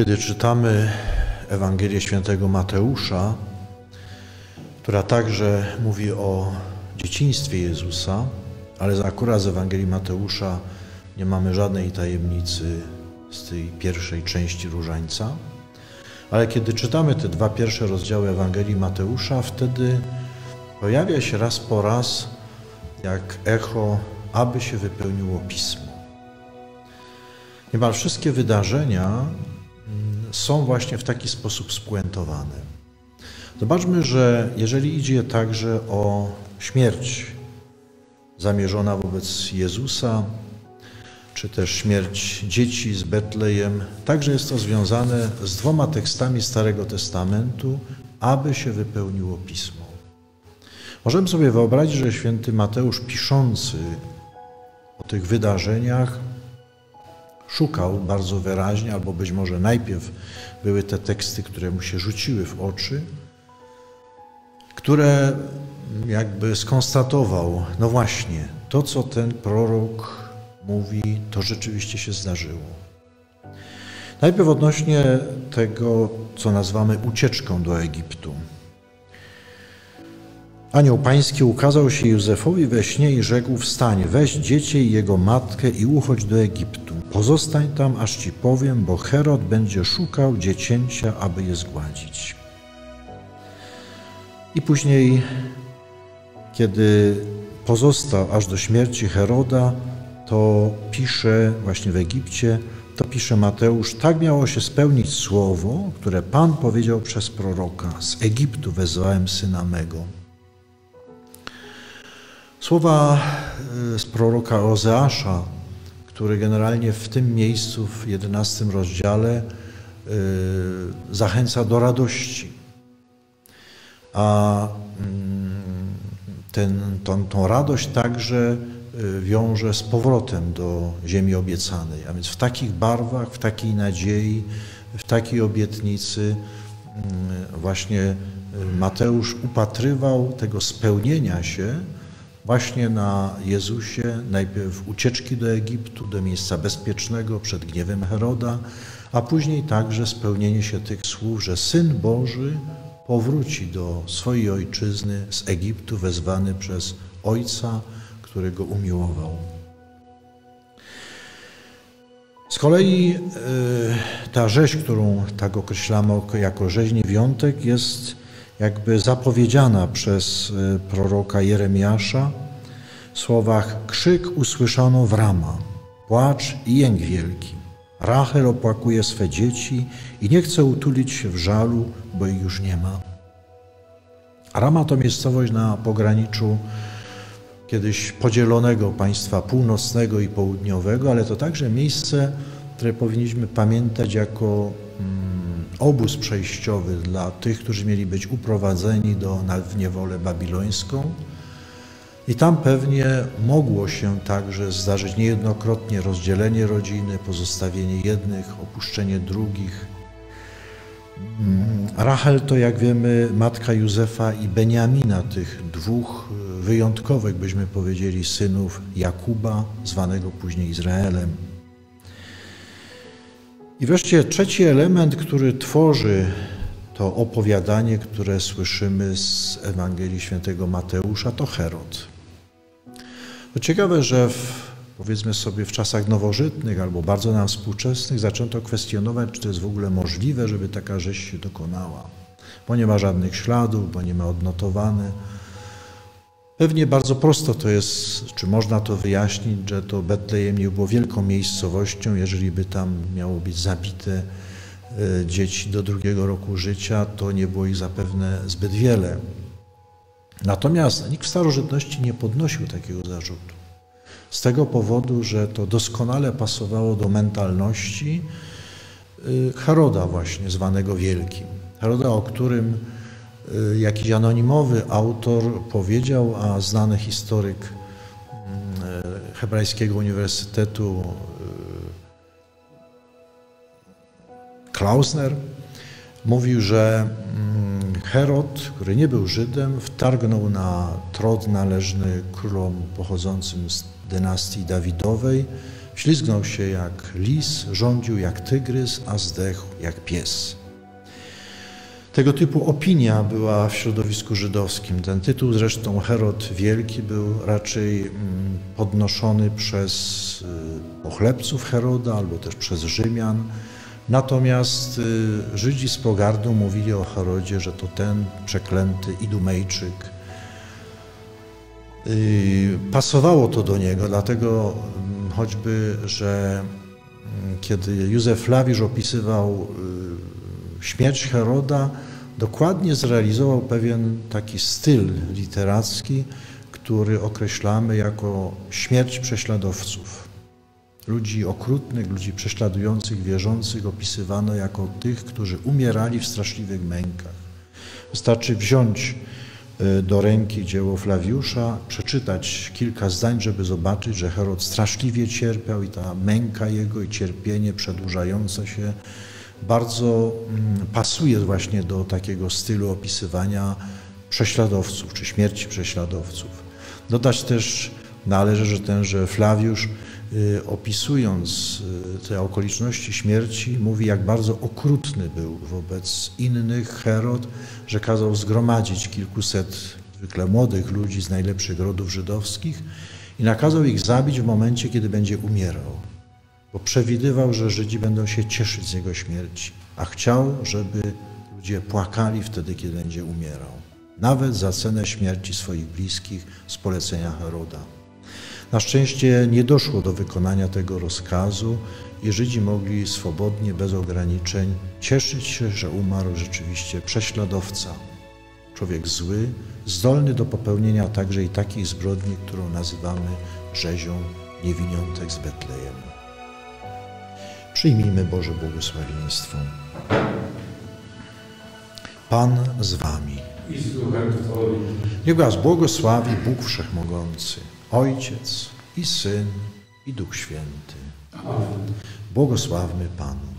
Kiedy czytamy Ewangelię świętego Mateusza, która także mówi o dzieciństwie Jezusa, ale akurat z Ewangelii Mateusza nie mamy żadnej tajemnicy z tej pierwszej części różańca. Ale kiedy czytamy te dwa pierwsze rozdziały Ewangelii Mateusza, wtedy pojawia się raz po raz jak echo, aby się wypełniło pismo. Niemal wszystkie wydarzenia są właśnie w taki sposób spuentowane. Zobaczmy, że jeżeli idzie także o śmierć zamierzona wobec Jezusa, czy też śmierć dzieci z Betlejem, także jest to związane z dwoma tekstami Starego Testamentu, aby się wypełniło Pismo. Możemy sobie wyobrazić, że święty Mateusz piszący o tych wydarzeniach szukał bardzo wyraźnie, albo być może najpierw były te teksty, które mu się rzuciły w oczy, które jakby skonstatował, no właśnie, to co ten prorok mówi, to rzeczywiście się zdarzyło. Najpierw odnośnie tego, co nazywamy ucieczką do Egiptu. Anioł Pański ukazał się Józefowi we śnie i rzekł: Wstań, weź dziecię i jego matkę i uchodź do Egiptu. Pozostań tam, aż ci powiem, bo Herod będzie szukał dziecięcia, aby je zgładzić. I później, kiedy pozostał aż do śmierci Heroda, to pisze właśnie w Egipcie, to pisze Mateusz, tak miało się spełnić słowo, które Pan powiedział przez proroka: Z Egiptu wezwałem syna mego. Słowa e, z proroka Ozeasza, który generalnie w tym miejscu, w jedenastym rozdziale, e, zachęca do radości. A mm, ten, tą, tą radość także e, wiąże z powrotem do ziemi obiecanej. A więc w takich barwach, w takiej nadziei, w takiej obietnicy mm, właśnie Mateusz upatrywał tego spełnienia się, właśnie na Jezusie, najpierw ucieczki do Egiptu, do miejsca bezpiecznego przed gniewem Heroda, a później także spełnienie się tych słów, że Syn Boży powróci do swojej ojczyzny z Egiptu, wezwany przez Ojca, którego umiłował. Z kolei e, ta rzeź, którą tak określamy jako rzeź niewiątek, jest jakby zapowiedziana przez e, proroka Jeremiasza w słowach krzyk usłyszano w Rama, płacz i jęk wielki. Rachel opłakuje swe dzieci i nie chce utulić się w żalu, bo ich już nie ma. Rama to miejscowość na pograniczu kiedyś podzielonego państwa północnego i południowego, ale to także miejsce, które powinniśmy pamiętać jako mm, obóz przejściowy dla tych, którzy mieli być uprowadzeni do, w niewolę babilońską. I tam pewnie mogło się także zdarzyć niejednokrotnie rozdzielenie rodziny, pozostawienie jednych, opuszczenie drugich. Mm, Rachel to, jak wiemy, matka Józefa i Beniamina, tych dwóch wyjątkowych, byśmy powiedzieli, synów Jakuba, zwanego później Izraelem. I wreszcie trzeci element, który tworzy to opowiadanie, które słyszymy z Ewangelii Świętego Mateusza, to Herod. To ciekawe, że w, powiedzmy sobie w czasach nowożytnych albo bardzo nam współczesnych zaczęto kwestionować, czy to jest w ogóle możliwe, żeby taka rzeź się dokonała. Bo nie ma żadnych śladów, bo nie ma odnotowane Pewnie bardzo prosto to jest, czy można to wyjaśnić, że to Betlejem nie było wielką miejscowością, jeżeli by tam miało być zabite e, dzieci do drugiego roku życia, to nie było ich zapewne zbyt wiele. Natomiast nikt w starożytności nie podnosił takiego zarzutu. Z tego powodu, że to doskonale pasowało do mentalności e, Heroda właśnie, zwanego Wielkim. Heroda, o którym jakiś anonimowy autor powiedział, a znany historyk y, Hebrajskiego Uniwersytetu y, Klausner mówił, że mm, Herod, który nie był Żydem, wtargnął na tron należny królom pochodzącym z dynastii Dawidowej Ślizgnął się jak lis, rządził jak tygrys, a zdechł jak pies. Tego typu opinia była w środowisku żydowskim. Ten tytuł zresztą Herod Wielki był raczej mm, podnoszony przez y, pochlebców Heroda albo też przez Rzymian. Natomiast y, Żydzi z pogardą mówili o Herodzie, że to ten przeklęty Idumejczyk. Y, pasowało to do niego, dlatego mm, choćby, że mm, kiedy Józef Flawisz opisywał śmierć Heroda, dokładnie zrealizował pewien taki styl literacki, który określamy jako śmierć prześladowców. Ludzi okrutnych, ludzi prześladujących wierzących opisywano jako tych, którzy umierali w straszliwych mękach. Wystarczy wziąć e, do ręki dzieło Flawiusza, przeczytać kilka zdań, żeby zobaczyć, że Herod straszliwie cierpiał i ta męka jego i cierpienie przedłużające się bardzo mm, pasuje właśnie do takiego stylu opisywania prześladowców czy śmierci prześladowców. Dodać też należy, że tenże Flawiusz y, opisując y, te okoliczności śmierci, mówi, jak bardzo okrutny był wobec innych Herod, że kazał zgromadzić kilkuset zwykle młodych ludzi z najlepszych rodów żydowskich i nakazał ich zabić w momencie, kiedy będzie umierał bo przewidywał, że Żydzi będą się cieszyć z jego śmierci, a chciał, żeby ludzie płakali wtedy, kiedy będzie umierał, nawet za cenę śmierci swoich bliskich z polecenia Heroda. Na szczęście nie doszło do wykonania tego rozkazu i Żydzi mogli swobodnie, bez ograniczeń cieszyć się, że umarł rzeczywiście prześladowca, człowiek zły, zdolny do popełnienia także i takiej zbrodni, którą nazywamy rzezią niewiniątek z Betlejemu. Przyjmijmy Boże błogosławieństwo. Pan z wami. I z duchem Twoim. Niech was błogosławi Bóg Wszechmogący, Ojciec i Syn i Duch Święty. Amen. Błogosławmy Panu.